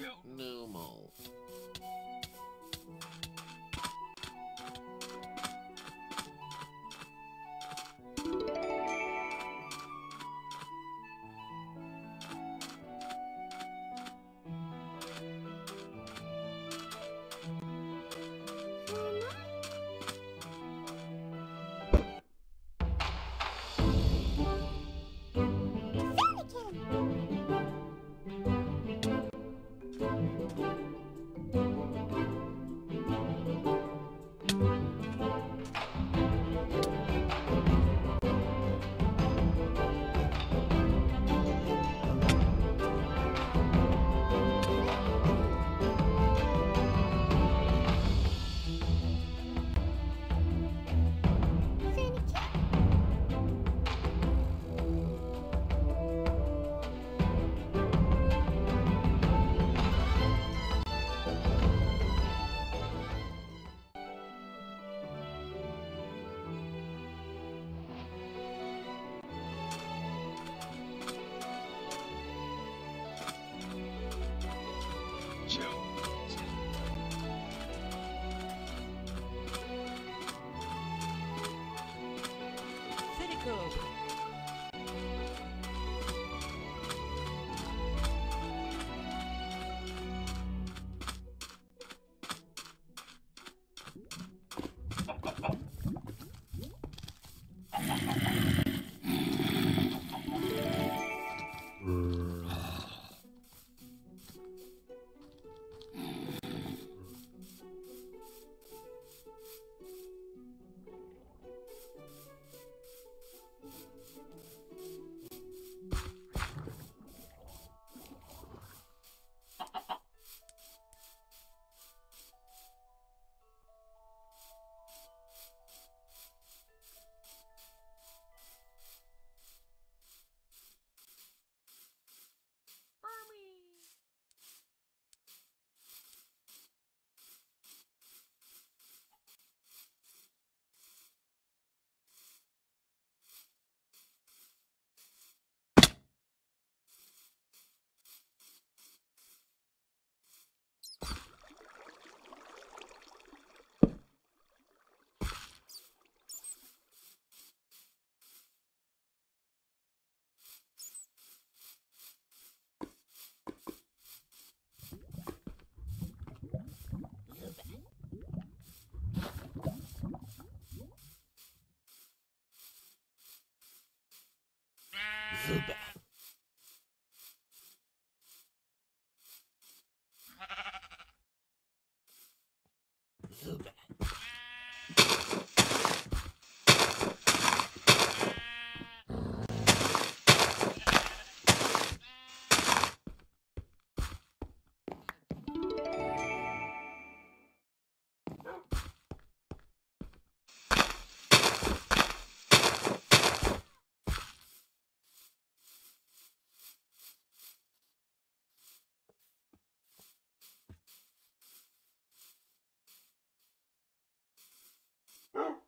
New malt. City Super. Super.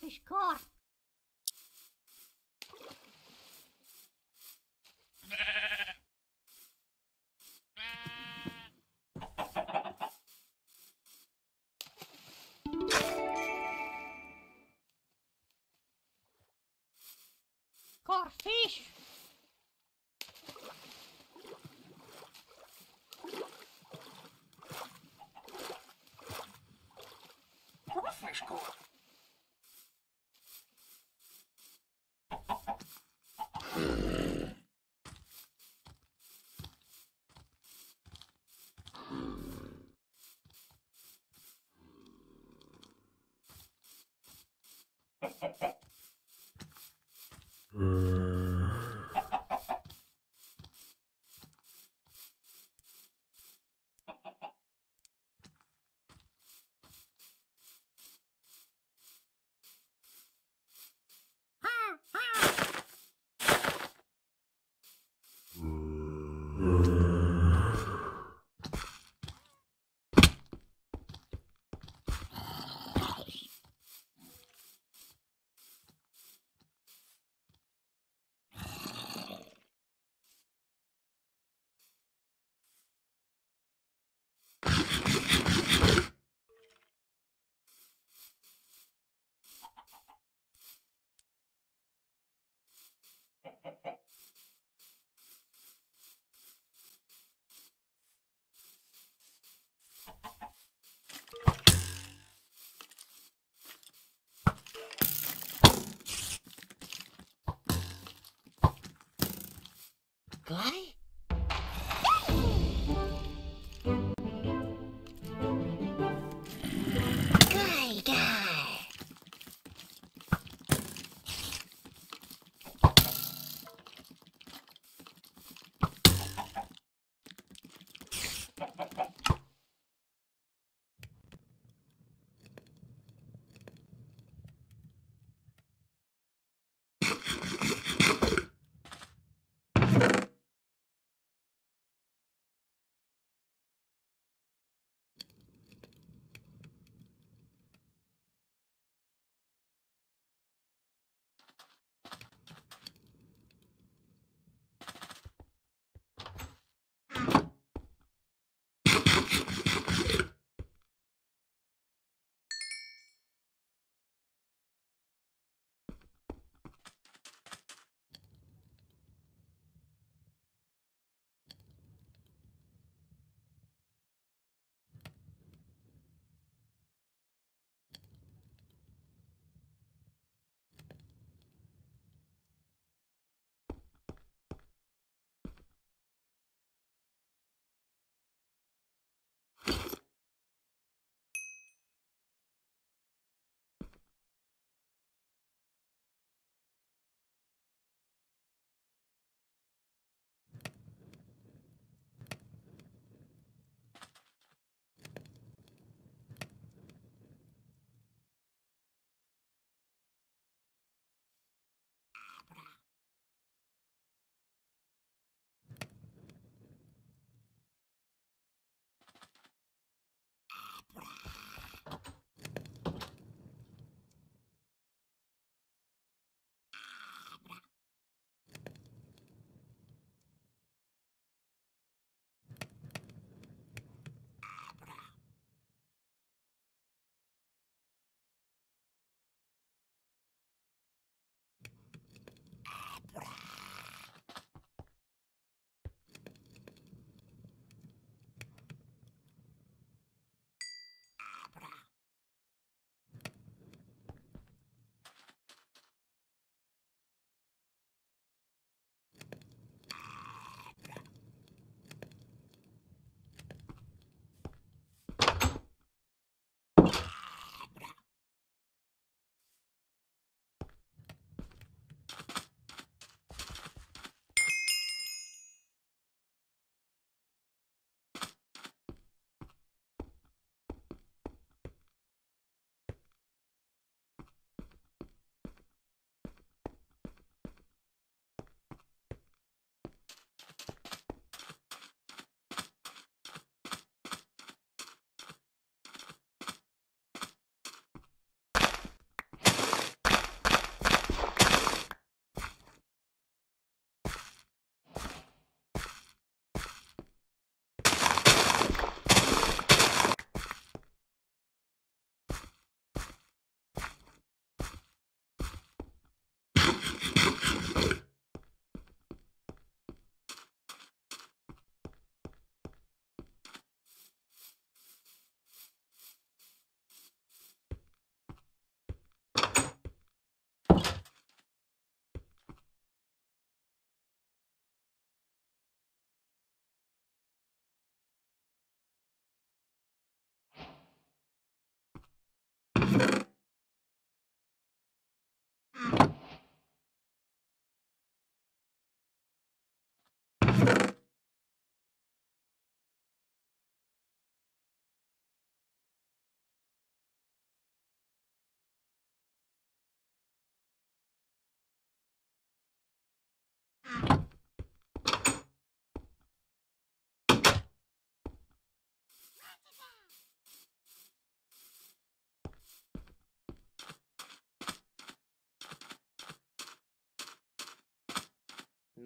Corphish core. Corphish. Fish Mm.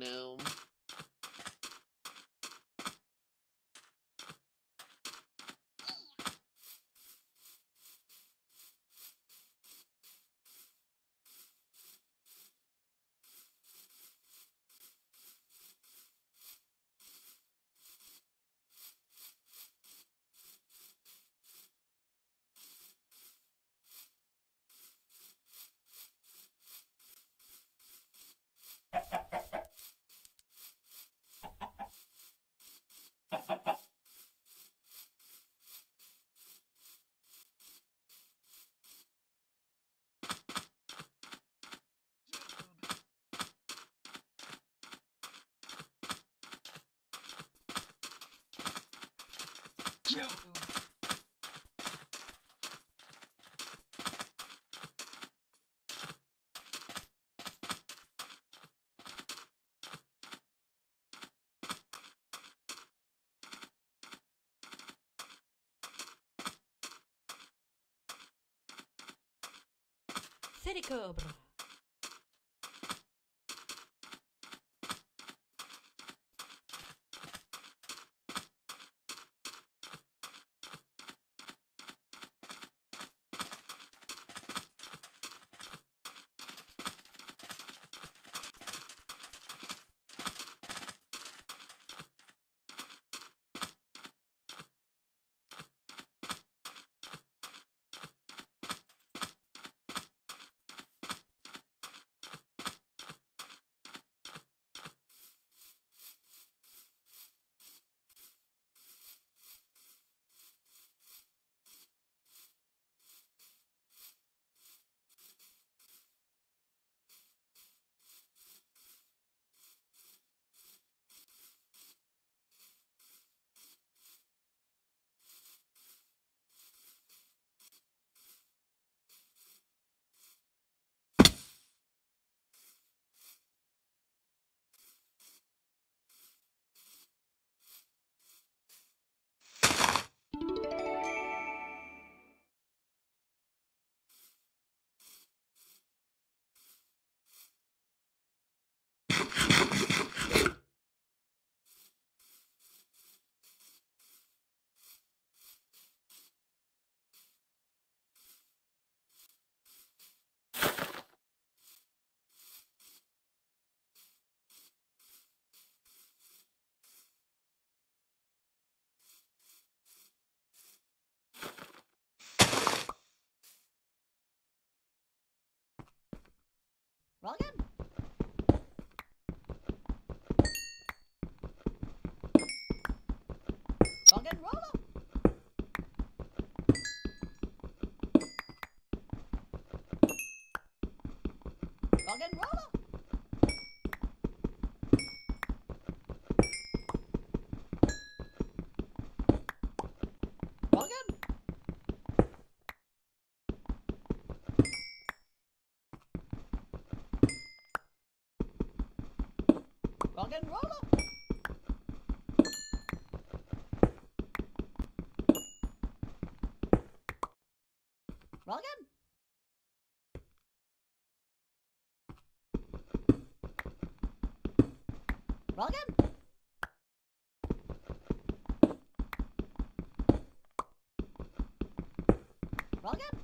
Core. Gnome. City Cobra. Roll again. Roll again, roll up. Roll again, roll up. Roll again, roll up. Roll again. Roll again. Roll again.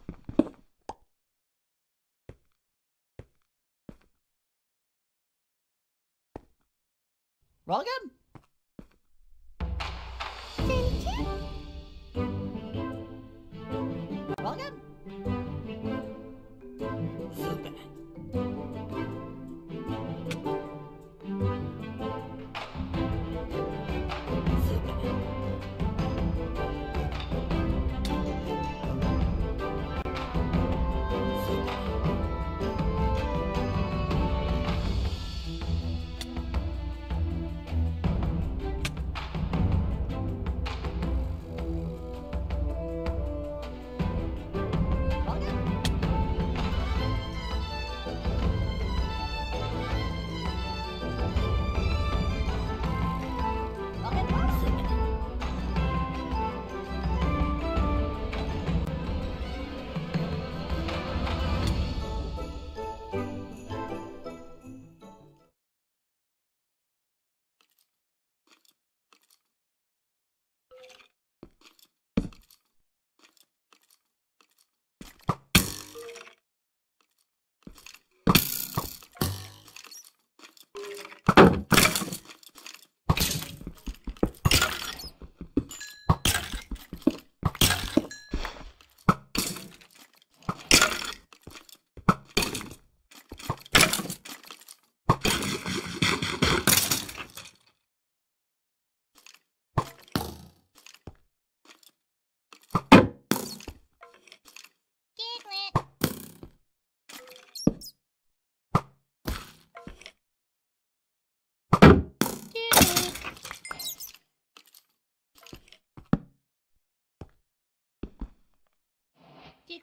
Roll again.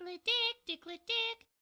Diggly dick, diggly dick.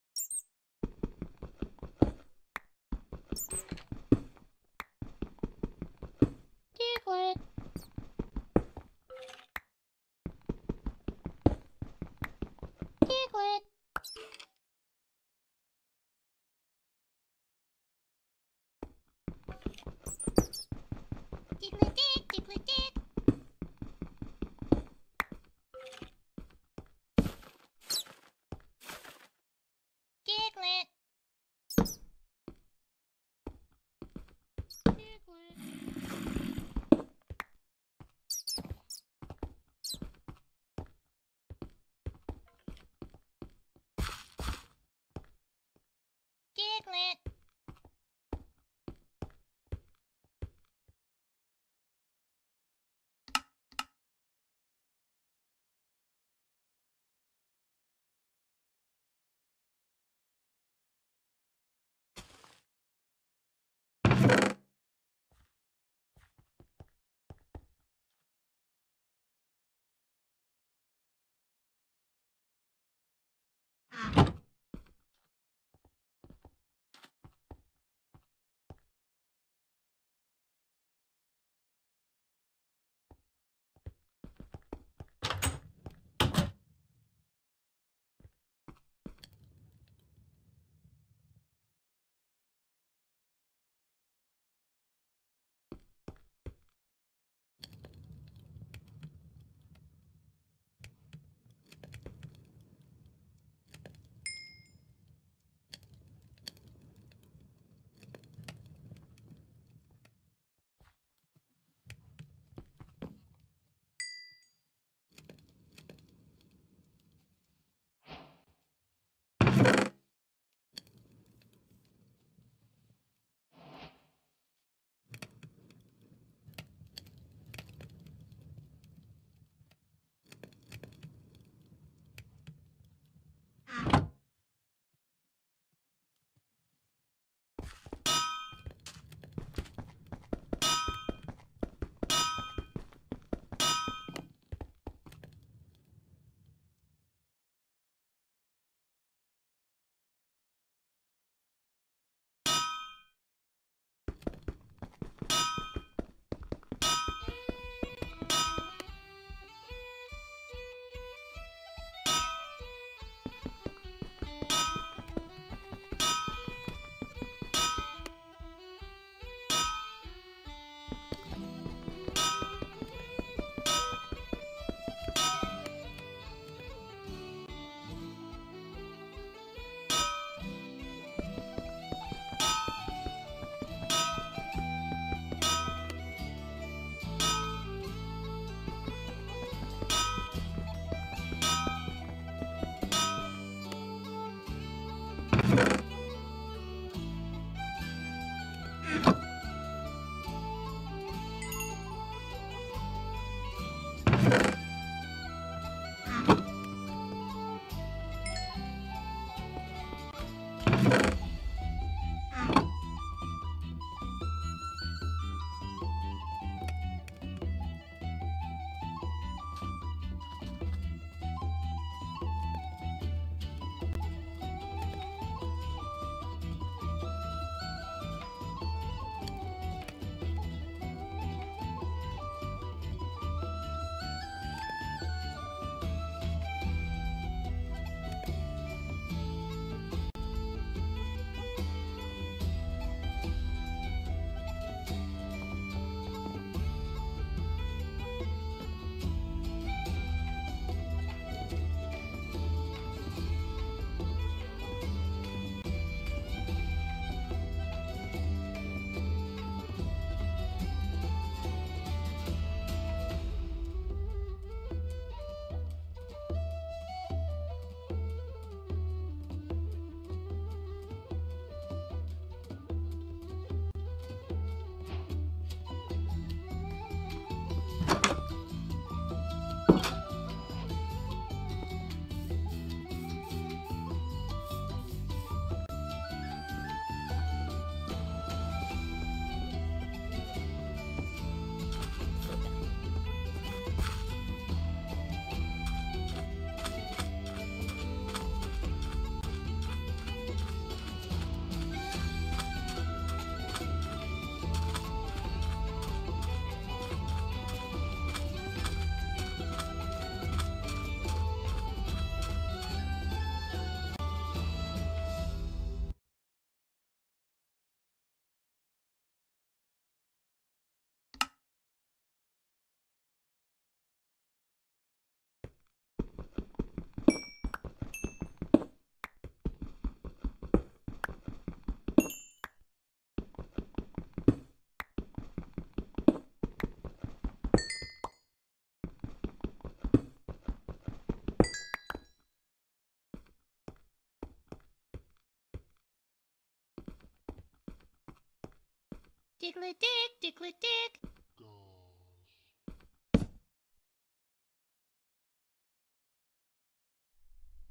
Diglett dick, Diglett dick.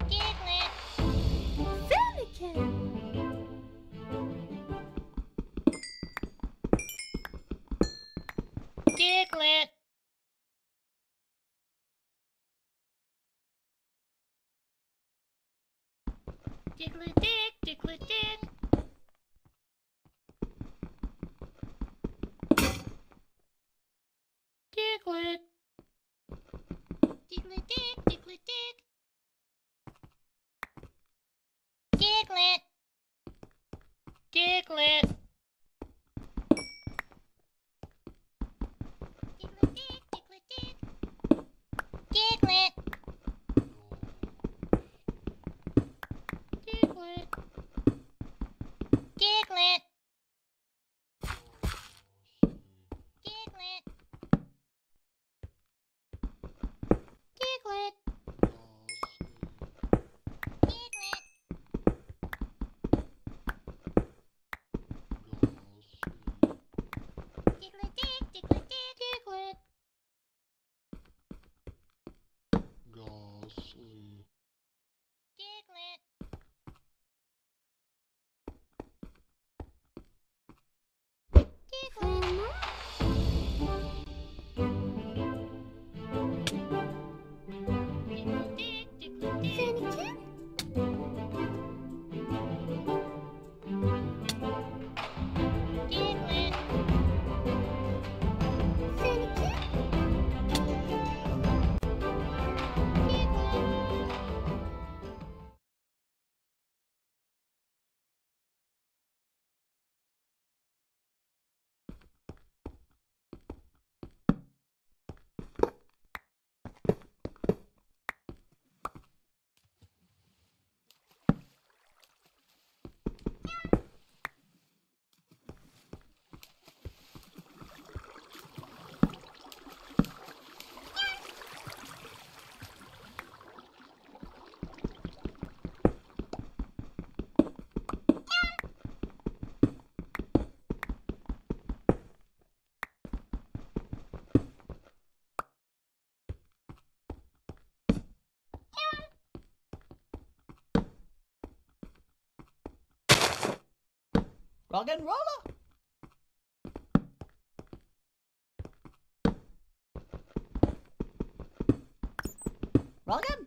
Diglett. Fennekin! Diglett. Diglett dick, Diglett dick. Diglett. Roggenrola. Rogan.